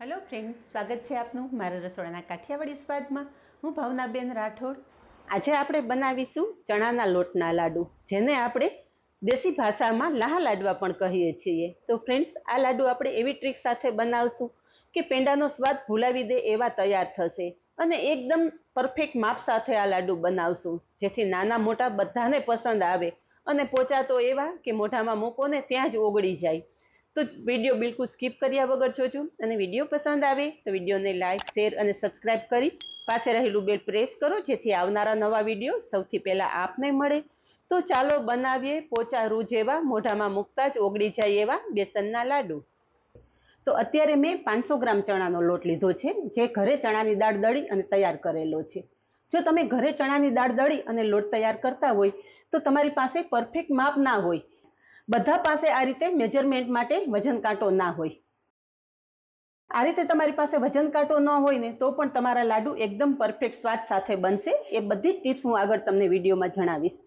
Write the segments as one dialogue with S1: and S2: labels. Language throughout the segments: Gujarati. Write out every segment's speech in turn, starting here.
S1: હેલો ફ્રેન્ડ્સ સ્વાગત છે આપનું મારા રસોડાના કાઠિયાવાડી સ્વાદમાં. હું ભાવનાબેન રાઠોડ. આજે આપણે બનાવીશું ચણાના લોટના લાડુ, જેને આપણે દેશી ભાષામાં લાહા લાડવા પણ કહીએ છીએ. તો ફ્રેન્ડ્સ આ લાડુ આપણે એવી ટ્રીક સાથે બનાવશું કે પેંડાનો સ્વાદ ભૂલાવી દે એવા તૈયાર થશે અને એકદમ પરફેક્ટ માપ સાથે આ લાડુ બનાવશું, જેથી નાના મોટા બધાને પસંદ આવે અને પોચા તો એવા કે મોઢામાં મૂકો ને ત્યાં જ ઓગળી જાય. તો વીડિયો બિલકુલ સ્કીપ કર્યા વગર જોજો. અને વીડિયો પસંદ આવે તો વિડીયોને લાઇક શેર અને સબસ્ક્રાઇબ કરી પાસે રહેલું બેલ પ્રેસ કરો, જેથી આવનારા નવા વીડિયો સૌથી પહેલાં આપને મળે. તો ચાલો બનાવીએ પોચા રૂ જેવા, મોઢામાં મૂકતા જ ઓગળી જાય એવા બેસનના લાડુ. તો અત્યારે મેં પાંચસો ગ્રામ ચણાનો લોટ લીધો છે, જે ઘરે ચણાની દાળ દળી અને તૈયાર કરેલો છે. જો તમે ઘરે ચણાની દાળ દળી અને લોટ તૈયાર કરતા હોય, તો તમારી પાસે પરફેક્ટ માપ ના હોય. બધા પાસે આ રીતે મેજરમેન્ટ માટે વજન કાંટો ના હોય. આ રીતે તમારી પાસે વજન કાંટો ન હોય ને, તો પણ તમારા લાડુ એકદમ પરફેક્ટ સ્વાદ સાથે બનશે. એ બધી ટિપ્સ હું આગળ તમને વિડીયોમાં જણાવીશ.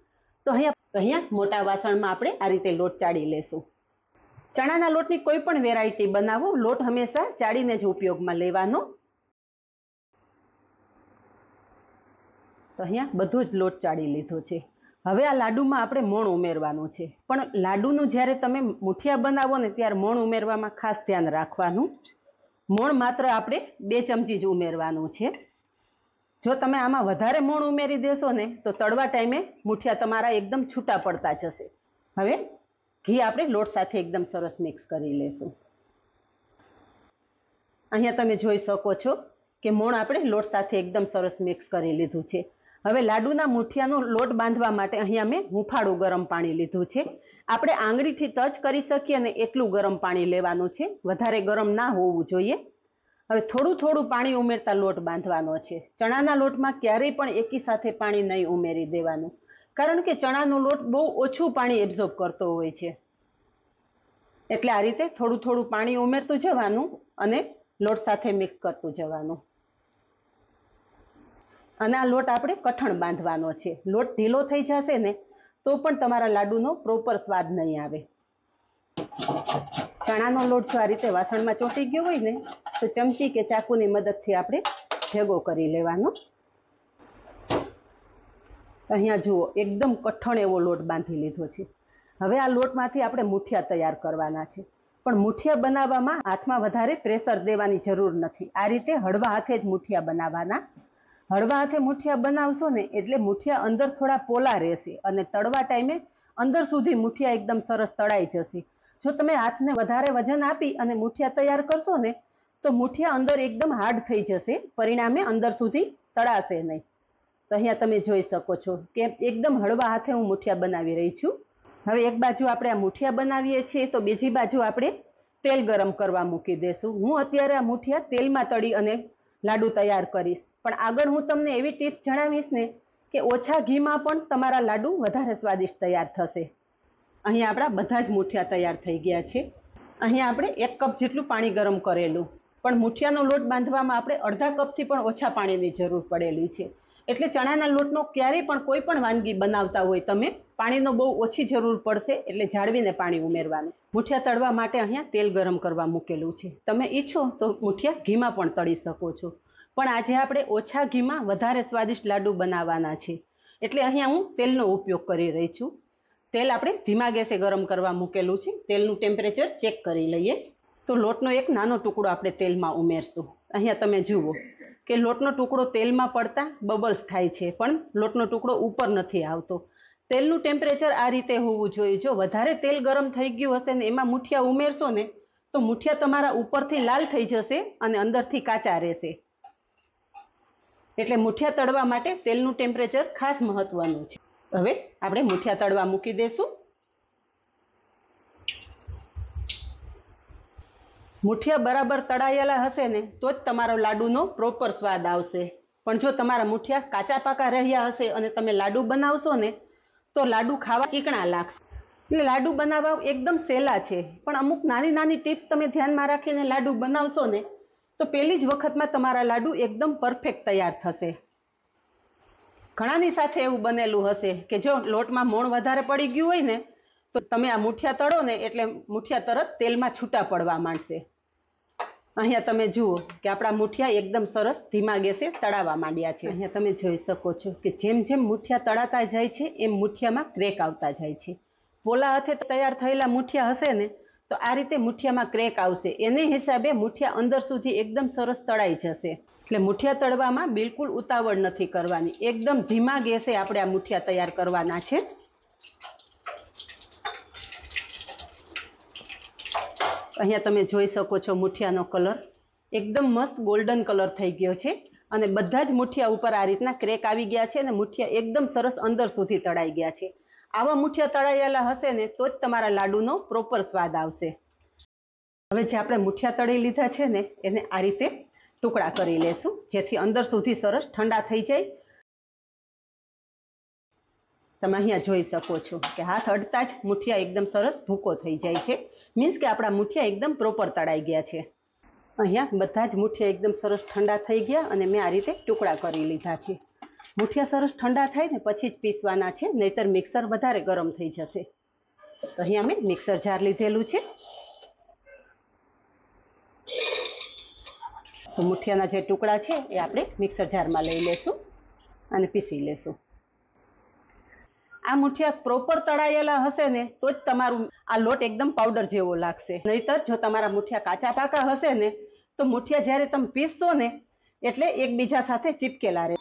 S1: તો અહીંયા અહીંયા મોટા વાસણમાં આપણે આ રીતે લોટ ચાળી લેશું. ચણાના લોટની કોઈ પણ વેરાયટી બનાવો. લોટ હંમેશા ચાળીને જ ઉપયોગમાં લેવાનો. તો અહીંયા બધો જ લોટ ચાળી લીધો છે. હવે આ લાડુમાં આપણે મોણ ઉમેરવાનું છે. પણ લાડુનું જ્યારે તમે મુઠિયા બનાવો ને ત્યારે મોણ ઉમેરવામાં ખાસ ધ્યાન રાખવાનું. મોણ માત્ર આપણે બે ચમચી જ ઉમેરવાનું છે. જો તમે આમાં વધારે મોણ ઉમેરી દેશો ને, તો તળવા ટાઈમે મુઠિયા તમારા એકદમ છૂટા પડતા જશે. હવે ઘી આપણે લોટ સાથે એકદમ સરસ મિક્સ કરી લેશું. અહીંયા તમે જોઈ શકો છો કે મોણ આપણે લોટ સાથે એકદમ સરસ મિક્સ કરી લીધું છે. હવે લાડુના મુઠિયાનો લોટ બાંધવા માટે અહીંયા મેં હુંફાળું ગરમ પાણી લીધું છે. આપણે આંગળીથી ટચ કરી શકીએ અને એટલું ગરમ પાણી લેવાનું છે. વધારે ગરમ ના હોવું જોઈએ. હવે થોડું થોડું પાણી ઉમેરતા લોટ બાંધવાનો છે. ચણાના લોટમાં ક્યારેય પણ એકી સાથે પાણી નહીં ઉમેરી દેવાનું. કારણ કે ચણાનો લોટ બહુ ઓછું પાણી એબ્ઝોર્બ કરતો હોય છે. એટલે આ રીતે થોડું થોડું પાણી ઉમેરતું જવાનું અને લોટ સાથે મિક્સ કરતું જવાનું. અને આ લોટ આપણે કઠણ બાંધવાનો છે. લોટ ઢીલો થઈ જશે ને, તો પણ તમારા લાડુનો પ્રોપર સ્વાદ નહીં આવે. ચણાનો લોટ જો આ રીતે વાસણમાં ચોંટી ગયો હોય ને, તો ચમચી કે ચાકુની મદદથી આપણે ભેગો કરી લેવાનો. અહીંયા જુઓ, એકદમ કઠણ એવો લોટ બાંધી લીધો છે. હવે આ લોટમાંથી આપણે મુઠિયા તૈયાર કરવાના છે. પણ મુઠિયા બનાવવામાં હાથમાં વધારે પ્રેશર દેવાની જરૂર નથી. આ રીતે હળવા હાથે જ મુઠિયા બનાવવાના હળવા હાથે મુઠિયા બનાવશો ને એટલે મુઠિયા અંદર થોડા પોલા રહેશે અને તળવા ટાઈમે અંદર સુધી મુઠિયા એકદમ સરસ તળાઈ જશે. જો તમે હાથને વધારે વજન આપી અને મુઠિયા તૈયાર કરશો ને, તો મુઠિયા અંદર એકદમ હાર્ડ થઈ જશે, પરિણામે અંદર સુધી તળાશે નહીં. તો અહીંયા તમે જોઈ શકો છો કે એકદમ હળવા હાથે હું મુઠિયા બનાવી રહી છું. હવે એક બાજુ આપણે આ મુઠિયા બનાવીએ છીએ, તો બીજી બાજુ આપણે તેલ ગરમ કરવા મૂકી દેશું. હું અત્યારે આ મુઠિયા તેલમાં તળી અને લાડુ તૈયાર કરીશ. પણ આગળ હું તમને એવી ટિપ્સ જણાવીશ ને કે ઓછા ઘીમાં પણ તમારા લાડુ વધારે સ્વાદિષ્ટ તૈયાર થશે. અહીં આપણા બધા જ મુઠિયા તૈયાર થઈ ગયા છે. અહીંયા આપણે એક કપ જેટલું પાણી ગરમ કરેલું. પણ મુઠિયાનો લોટ બાંધવામાં આપણે અડધા કપથી પણ ઓછા પાણીની જરૂર પડેલી છે. એટલે ચણાના લોટનો ક્યારેય પણ કોઈ પણ વાનગી બનાવતા હોય તમે, પાણીનો બહુ ઓછી જરૂર પડશે એટલે જાળવીને પાણી ઉમેરવાનું. મુઠિયા તળવા માટે અહીંયા તેલ ગરમ કરવા મૂકેલું છે. તમે ઈચ્છો તો મુઠિયા ઘીમાં પણ તળી શકો છો. પણ આજે આપણે ઓછા ઘીમાં વધારે સ્વાદિષ્ટ લાડુ બનાવવાના છે. એટલે અહીંયા હું તેલનો ઉપયોગ કરી રહી છું. તેલ આપણે ધીમા ગેસે ગરમ કરવા મૂકેલું છે. તેલનું ટેમ્પરેચર ચેક કરી લઈએ. તો લોટનો એક નાનો ટુકડો આપણે તેલમાં ઉમેરશું. અહીંયા તમે જુઓ. કે લોટનો ટુકડો તેલમાં પડતા બબલ્સ થાય છે, પણ લોટનો ટુકડો ઉપર નથી આવતો. તેલનું ટેમ્પરેચર આ રીતે હોવું જોઈએ. જો વધારે તેલ ગરમ થઈ ગયું હશે ને એમાં મુઠિયા ઉમેરશો ને, તો મુઠિયા તમારા ઉપરથી લાલ થઈ જશે અને અંદરથી કાચા રહેશે. એટલે મુઠિયા તળવા માટે તેલનું ટેમ્પરેચર ખાસ મહત્વનું છે. હવે આપણે મુઠિયા તળવા મૂકી દેશું. મુઠિયા બરાબર તળાયેલા હશે ને, તો જ તમારો લાડુનો પ્રોપર સ્વાદ આવશે. પણ જો તમારા મુઠિયા કાચા પાકા રહ્યા હશે અને તમે લાડુ બનાવશો ને, તો લાડુ ખાવા ચીકણા લાગશે. એટલે લાડુ બનાવવા એકદમ સહેલા છે. પણ અમુક નાની નાની ટિપ્સ તમે ધ્યાનમાં રાખીને લાડુ બનાવશો ને, તો પહેલી જ વખતમાં તમારા લાડુ એકદમ પરફેક્ટ તૈયાર થશે. ઘણાની સાથે એવું બનેલું હશે કે જો લોટમાં મોણ વધારે પડી ગયું હોય ને તો તમે આ મુઠિયા તળો ને એટલે મુઠિયા તરત તેલમાં છૂટા પડવા માંડશે. અહીંયા તમે જુઓ કે આપણા મુઠિયા એકદમ સરસ ધીમા ગેસે તળાવવા માંડ્યા છે. અહીંયા તમે જોઈ શકો છો કે જેમ જેમ મુઠિયા તળાતા જાય છે, એમ મુઠિયામાં ક્રેક આવતા જાય છે. પોલા હાથે તૈયાર થયેલા મુઠિયા હશે ને, તો આ રીતે મુઠિયામાં ક્રેક આવશે. એને હિસાબે મુઠિયા અંદર સુધી એકદમ સરસ તળાઈ જશે. એટલે મુઠિયા તળવામાં બિલકુલ ઉતાવળ નથી કરવાની. એકદમ ધીમા ગેસે આપણે આ મુઠિયા તૈયાર કરવાના છે. અહીંયા તમે જોઈ શકો છો મુઠિયાનો કલર. એકદમ મસ્ત ગોલ્ડન કલર થઈ ગયો છે. અને બધા જ મુઠિયા ઉપર આ રીતના ક્રેક આવી ગયા છે અને મુઠિયા એકદમ સરસ અંદર સુધી તળાઈ ગયા છે. આવા મુઠિયા તળાયેલા હશે ને તો જ તમારા લાડુનો પ્રોપર સ્વાદ આવશે. હવે જે આપણે મુઠિયા તળી લીધા છે ને એને આ રીતે ટુકડા કરી લેશું, જેથી અંદર સુધી સરસ ઠંડા થઈ જાય તમે અહીંયા જોઈ શકો છો કે હાથ અડતા જ મુઠિયા એકદમ સરસ ભૂકો થઈ જાય છે. મીન્સ કે આપણા મુઠિયા એકદમ પ્રોપર તળાઈ ગયા છે. અહીંયા બધા જ મુઠિયા એકદમ સરસ ઠંડા થઈ ગયા અને મેં આ રીતે ટુકડા કરી લીધા છે. મુઠિયા સરસ ઠંડા થાય ને પછી જ પીસવાના છે, નહીતર મિક્સર વધારે ગરમ થઈ જશે. તો અહીંયા મેં મિક્સર જાર લીધેલું છે. તો મુઠિયાના જે ટુકડા છે એ આપણે મિક્સર જારમાં લઈ લેશું અને પીસી લેશું. આ મુઠિયા પ્રોપર તળાયેલા હશે ને, તો જ તમારું આ લોટ એકદમ પાવડર જેવો લાગશે. નહીતર જો તમારા મુઠિયા કાચા પાકા હશે ને, તો મુઠિયા જ્યારે તમે પીસશો ને, એટલે એકબીજા સાથે ચીપકેલા રહે.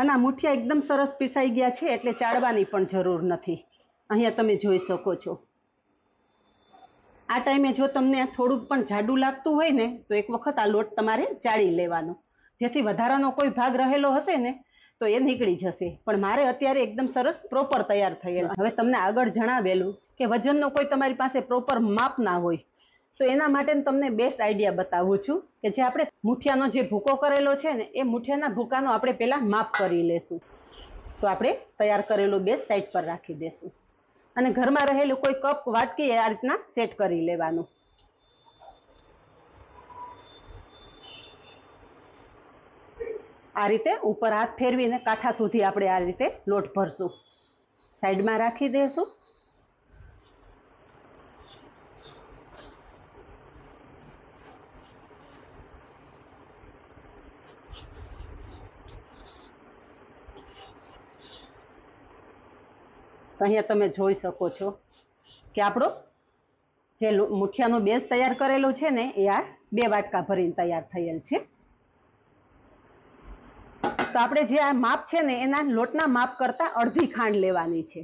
S1: અને આ મુઠિયા એકદમ સરસ પીસાઈ ગયા છે, એટલે ચાળવાની પણ જરૂર નથી. અહીંયા તમે જોઈ શકો છો. આ ટાઈમે જો તમને થોડુંક પણ જાડું લાગતું હોય ને, તો એક વખત આ લોટ તમારે ચાળી લેવાનો. જેથી વધારાનો કોઈ ભાગ રહેલો હશે ને તો એ નીકળી જશે. પણ મારે અત્યારે એકદમ સરસ પ્રોપર તૈયાર થયેલ. હવે તમને આગળ જણાવેલું કે વજનનો કોઈ તમારી પાસે પ્રોપર માપ ના હોય. તો એના માટે તમને બેસ્ટ આઈડિયા બતાવું છું કે જે આપણે મુઠિયાનો જે ભૂકો કરેલો છે ને, એ મુઠિયાના ભૂકાનો આપણે પહેલાં માપ કરી લેશું. તો આપણે તૈયાર કરેલું બે સાઈડ પર રાખી દેશું. અને ઘરમાં રહેલું કોઈ કપ વાટકી આ રીતના સેટ કરી લેવાનું. આ રીતે ઉપર હાથ ફેરવીને કાંઠા સુધી આપણે આ રીતે લોટ ભરશું. સાઈડમાં રાખી દઈશું તો અહીંયા તમે જોઈ શકો છો કે આપણો જે મુઠિયાનો બેઝ તૈયાર કરેલો છે ને, એ આ બે વાટકા ભરીને તૈયાર થયેલ છે. તો આપણે જે આ માપ છે ને, એના લોટના માપ કરતા અડધી ખાંડ લેવાની છે.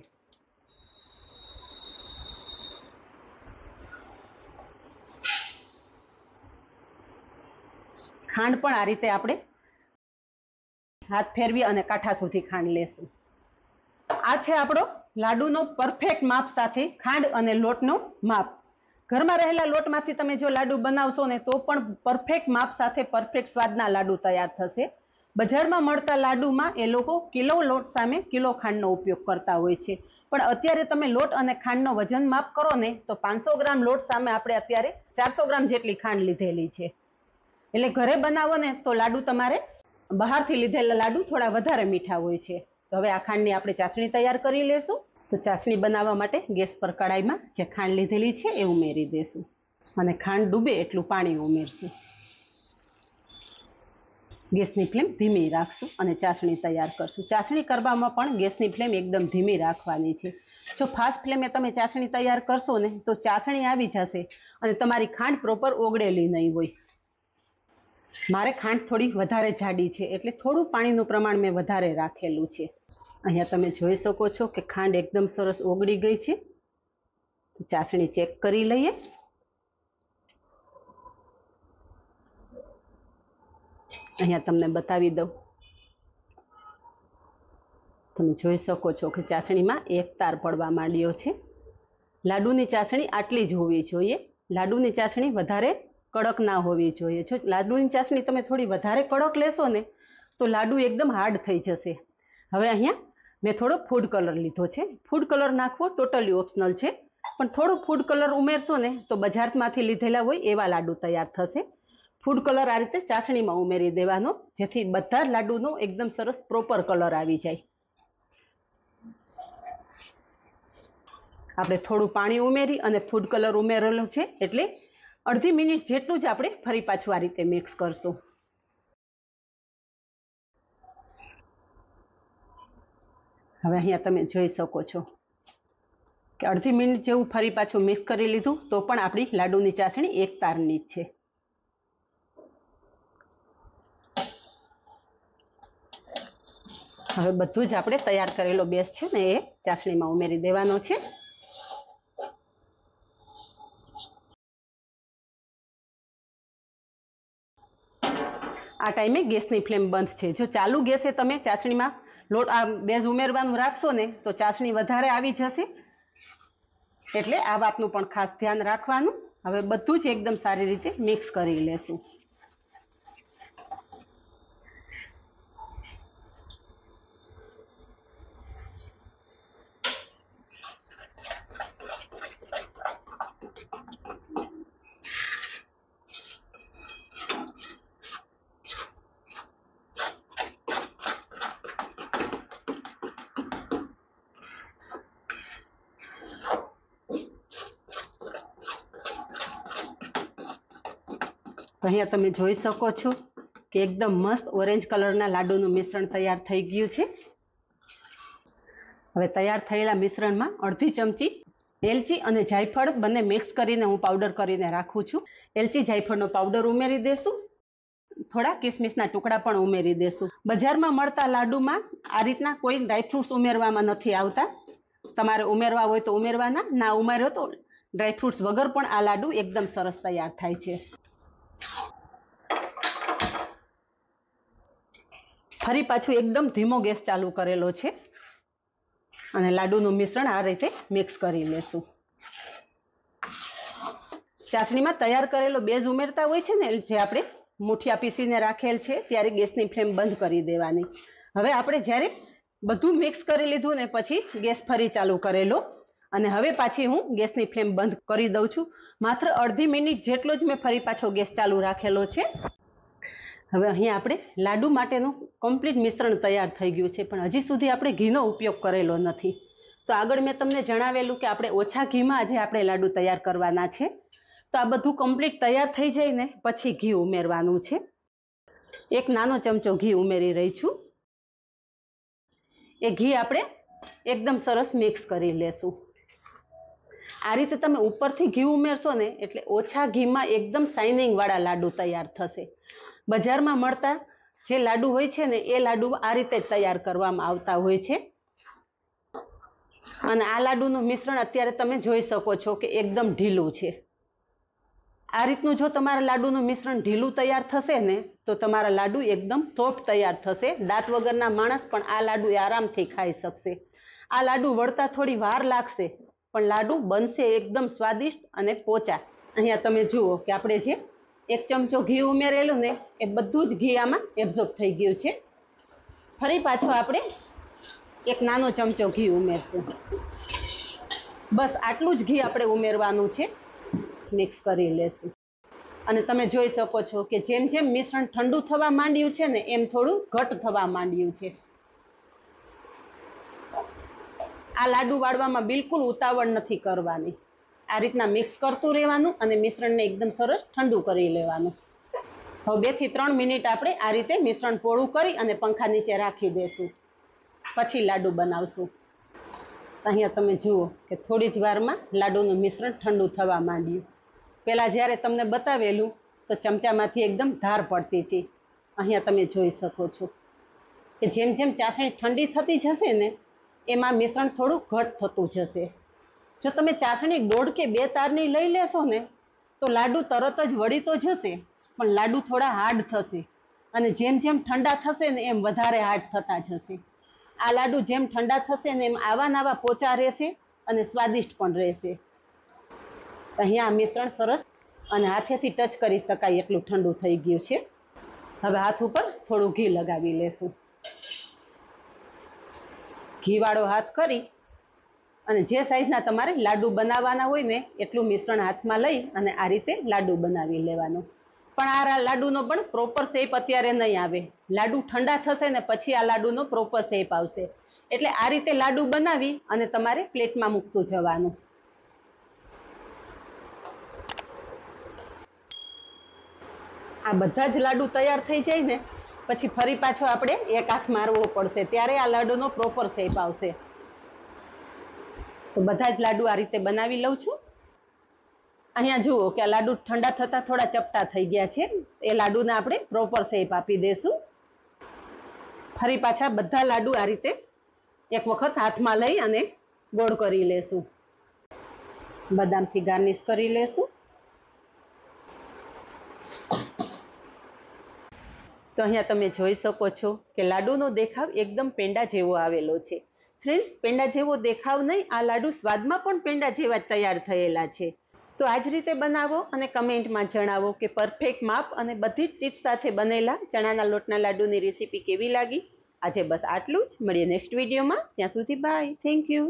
S1: ખાંડ પણ આ રીતે આપણે હાથ ફેરવી અને કાંઠા સુધી ખાંડ લેશું. આ છે આપણો લાડુનો પરફેક્ટ માપ સાથે ખાંડ અને લોટનો માપ. ઘરમાં રહેલા લોટમાંથી તમે જો લાડુ બનાવશો ને, તો પણ પરફેક્ટ માપ સાથે પરફેક્ટ સ્વાદના લાડુ તૈયાર થશે. બજારમાં મળતા લાડુમાં એ લોકો કિલો લોટ સામે કિલો ખાંડનો ઉપયોગ કરતા હોય છે. પણ અત્યારે તમે લોટ અને ખાંડનો વજન માપ કરો ને, તો પાંચસો ગ્રામ લોટ સામે આપણે અત્યારે ચારસો ગ્રામ જેટલી ખાંડ લીધેલી છે. એટલે ઘરે બનાવો ને, તો લાડુ તમારે બહારથી લીધેલા લાડુ થોડા વધારે મીઠા હોય છે. તો હવે આ ખાંડની આપણે ચાસણી તૈયાર કરી લેશું. તો ચાસણી બનાવવા માટે ગેસ પર કડાઈમાં જે ખાંડ લીધેલી છે એ ઉમેરી દેશું. અને ખાંડ ડૂબે એટલું પાણી ઉમેરશું. ગેસની ફ્લેમ ધીમી રાખશું અને ચાસણી તૈયાર કરશું. ચાસણી કરવામાં પણ ગેસની ફ્લેમ એકદમ ધીમી રાખવાની છે. જો ફાસ્ટ ફ્લેમે તમે ચાસણી તૈયાર કરશો ને, તો ચાસણી આવી જશે અને તમારી ખાંડ પ્રોપર ઓગળેલી નહીં હોય. મારે ખાંડ થોડી વધારે જાડી છે, એટલે થોડું પાણીનું પ્રમાણ મેં વધારે રાખેલું છે. અહીંયા તમે જોઈ શકો છો કે ખાંડ એકદમ સરસ ઓગળી ગઈ છે. ચાસણી ચેક કરી લઈએ. અહીંયા તમને બતાવી દઉં. તમે જોઈ શકો છો કે ચાસણીમાં એક તાર પડવા માંડ્યો છે. લાડુની ચાસણી આટલી જ હોવી જોઈએ. લાડુની ચાસણી વધારે કડક ના હોવી જોઈએ. જો લાડુની ચાસણી તમે થોડી વધારે કડક લેશો ને, તો લાડુ એકદમ હાર્ડ થઈ જશે. હવે અહીંયા મેં થોડો ફૂડ કલર લીધો છે. ફૂડ કલર નાખવો ટોટલી ઓપ્શનલ છે. પણ થોડો ફૂડ કલર ઉમેરશો ને, તો બજારમાંથી લીધેલા હોય એવા લાડુ તૈયાર થશે. ફૂડ કલર આ રીતે ચાસણીમાં ઉમેરી દેવાનો, જેથી બધા લાડુનો એકદમ સરસ પ્રોપર કલર આવી જાય. આપણે થોડું પાણી ઉમેરી અને ફૂડ કલર ઉમેરેલો છે, એટલે અડધી મિનિટ જેટલું જ આપણે ફરી પાછું આ રીતે મિક્સ કરશું. હવે અહીંયા તમે જોઈ શકો છો કે અડધી મિનિટ જેવું ફરી પાછું મિક્સ કરી લીધું, તો પણ આપણી લાડુની ચાસણી એક તારની જ છે. હવે બધું જ આપણે તૈયાર કરેલો બેસ છે ને એ ચાસણીમાં ઉમેરી દેવાનો છે. આ ટાઈમે ગેસની ફ્લેમ બંધ છે. જો ચાલુ ગેસે તમે ચાસણીમાં લોટ, આ બેઝ ઉમેરવાનું રાખશો ને, તો ચાસણી વધારે આવી જશે. એટલે આ વાતનું પણ ખાસ ધ્યાન રાખવાનું. હવે બધું જ એકદમ સારી રીતે મિક્સ કરી લેશું. તો અહીંયા તમે જોઈ શકો છો કે એકદમ મસ્ત ઓરેન્જ કલરના લાડુનું મિશ્રણ તૈયાર થઈ ગયું છે. હવે તૈયાર થયેલા મિશ્રણમાં અડધી ચમચી એલચી અને જાયફળ બંને મિક્સ કરીને હું પાવડર કરીને રાખું છું. એલચી, જાયફળનો પાવડર ઉમેરી દેશું. થોડા કિસમિસના ટુકડા પણ ઉમેરી દેશું. બજારમાં મળતા લાડુમાં આ રીતના કોઈ ડ્રાયફ્રૂટ્સ ઉમેરવામાં નથી આવતા. તમારે ઉમેરવા હોય તો ઉમેરવાના, ના ઉમેરો તો ડ્રાયફ્રૂટ્સ વગર પણ આ લાડુ એકદમ સરસ તૈયાર થાય છે. ફરી પાછું એકદમ ધીમો ગેસ ચાલુ કરેલો છે. અને લાડુનું મિશ્રણ આ રીતે મિક્સ કરી લેશું. ચાસણીમાં તૈયાર કરેલો બેઝ ઉમેરતા હોય છે ને, જે આપણે મુઠિયા પીસીને રાખેલ છે, ત્યારે ગેસની ફ્લેમ બંધ કરી દેવાની. હવે આપણે જ્યારે બધું મિક્સ કરી લીધું ને, પછી ગેસ ફરી ચાલુ કરેલો. અને હવે પાછી હું ગેસની ફ્લેમ બંધ કરી દઉં છું. માત્ર અડધી મિનિટ જેટલો જ મેં ફરી પાછો ગેસ ચાલુ રાખેલો છે. હવે અહીંયા આપણે લાડુ માટેનું કમ્પ્લીટ મિશ્રણ તૈયાર થઈ ગયું છે, પણ હજી સુધી આપણે ઘીનો ઉપયોગ કરેલો નથી. તો આગળ મેં તમને જણાવેલું કે આપણે ઓછા ઘીમાં આજે આપણે લાડુ તૈયાર કરવાના છે. તો આ બધું કમ્પ્લીટ તૈયાર થઈ જાય ને પછી ઘી ઉમેરવાનું છે. એક નાનો ચમચો ઘી ઉમેરી રહી છું. એ ઘી આપણે એકદમ સરસ મિક્સ કરી લેશું. આ રીતે તમે ઉપરથી ઘી ઉમેરશો ને, એટલે ઓછા ઘીમાં એકદમ શાઇનિંગ વાળા લાડુ તૈયાર થશે. બજારમાં મળતા જે લાડુ હોય છે ને, એ લાડુ આ રીતે તૈયાર કરવામાં આવતા હોય છે. અને આ લાડુનું મિશ્રણ અત્યારે તમે જોઈ શકો છો કે એકદમ ઢીલું છે. આ રીતનું જો તમારા લાડુનું મિશ્રણ ઢીલું તૈયાર થશે ને, તો તમારા લાડુ એકદમ સોફ્ટ તૈયાર થશે. દાંત વગરના માણસ પણ આ લાડુ આરામથી ખાઈ શકશે. આ લાડુ વળતા થોડી વાર લાગશે પણ લાડુ બનશે એકદમ સ્વાદિષ્ટ અને પોચા. અહીંયા તમે જુઓ કે આપણે જે એક ચમચો ઘી ઉમેરેલું ને એ બધું જ ઘી આમાં એબ્ઝોર્બ થઈ ગયું છે. ફરી પાછો આપણે એક નાનો ચમચો ઘી ઉમેરશું. બસ આટલું જ ઘી આપણે ઉમેરવાનું છે. મિક્સ કરી લેશું. અને તમે જોઈ શકો છો કે જેમ જેમ મિશ્રણ ઠંડુ થવા માંડ્યું છે ને એમ થોડું ઘટ થવા માંડ્યું છે. આ લાડુ વાળવામાં બિલકુલ ઉતાવળ નથી કરવાની. આ રીતના મિક્સ કરતું રહેવાનું અને મિશ્રણને એકદમ સરસ ઠંડુ કરી લેવાનું. હવે બેથી ત્રણ મિનિટ આપણે આ રીતે મિશ્રણ પોળું કરી અને પંખા નીચે રાખી દેશું. પછી લાડુ બનાવશું. અહીંયા તમે જુઓ કે થોડી જ વારમાં લાડુનું મિશ્રણ ઠંડુ થવા માંડ્યું. પહેલાં જ્યારે તમને બતાવેલું તો ચમચામાંથી એકદમ ધાર પડતી હતી. અહીંયા તમે જોઈ શકો છો કે જેમ જેમ ચાસણી ઠંડી થતી જશે ને એમાં મિશ્રણ થોડું ઘટ થતું જશે. જો તમે ચાસણી દોઢ કે બે તારની લઈ લેશો ને, તો લાડુ તરત જ વળી તો જશે, પણ લાડુ થોડા હાર્ડ થશે. અને જેમ જેમ ઠંડા થશે ને, એમ વધારે હાર્ડ થતા જશે. આ લાડુ જેમ ઠંડા થશે ને, એમ આવા નવા પોચા રહેશે અને સ્વાદિષ્ટ પણ રહેશે. અહીંયા મિશ્રણ સરસ અને હાથેથી ટચ કરી શકાય એટલું ઠંડુ થઈ ગયું છે. હવે હાથ ઉપર થોડું ઘી લગાવી લેશું. ઘીવાળો હાથ કરી અને જે સાઈઝના તમારે લાડુ બનાવવાના હોય ને, એટલું મિશ્રણ હાથમાં લઈ અને આ રીતે લાડુ બનાવી લેવાનું. પણ આ લાડુનો પણ પ્રોપર શેપ અત્યારે નહીં આવે. લાડુ ઠંડા થશે ને પછી આ લાડુનો પ્રોપર શેપ આવશે. એટલે આ રીતે લાડુ બનાવી અને તમારે પ્લેટમાં મૂકતું જવાનું. આ બધા જ લાડુ તૈયાર થઈ જાય ને પછી ફરી પાછો આપણે એક હાથ મારવો પડશે. ત્યારે આ લાડુનો પ્રોપર શેપ આવશે. તો બધા જ લાડુ આ રીતે બનાવી લઉં છું. અહીંયા જુઓ કે આ લાડુ ઠંડા થતા થોડા ચપટા થઈ ગયા છે. એ લાડુને આપણે પ્રોપર શેપ આપી દઈશું ફરી પાછા બધા લાડુ આ રીતે એક વખત હાથમાં લઈ અને ગોળ કરી લેશું. બદામથી ગાર્નિશ કરી લેશું. તો અહીંયા તમે જોઈ શકો છો કે લાડુનો દેખાવ એકદમ પેંડા જેવો આવેલો છે. ફ્રેન્ડ્સ પેંડા જેવો દેખાવ નહીં, આ લાડુ સ્વાદમાં પણ પેંડા જેવા તૈયાર થયેલા છે. તો આ જ રીતે બનાવો અને કમેન્ટમાં જણાવો કે પરફેક્ટ માપ અને બધી જ ટીપ્સ સાથે બનેલા ચણાના લોટના લાડુની રેસીપી કેવી લાગી? આજે બસ આટલું જ. મળીએ નેક્સ્ટ વિડીયોમાં ત્યાં સુધી બાય થેન્ક યુ